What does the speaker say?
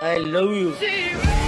I love you.